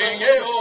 King,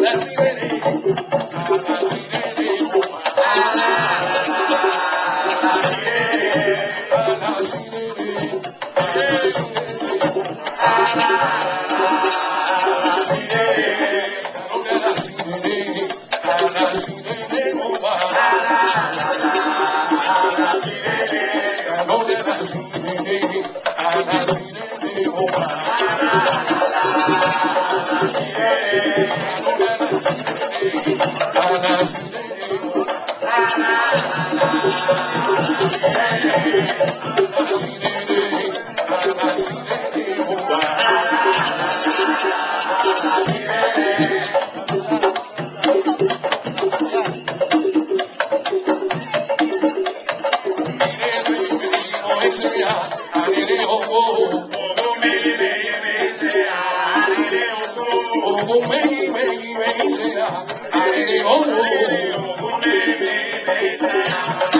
Let's get it. Yeah. Thank you.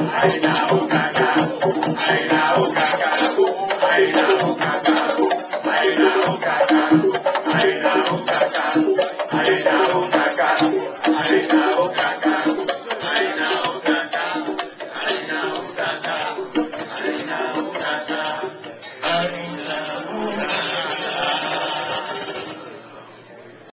Thank you.